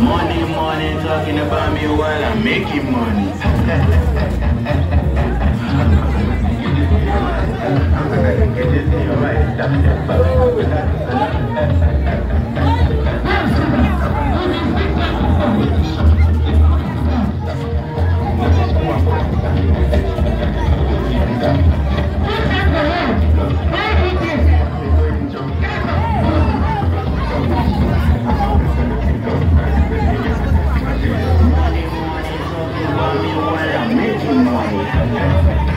Money, money, talking about me while I'm making money. Get this. money.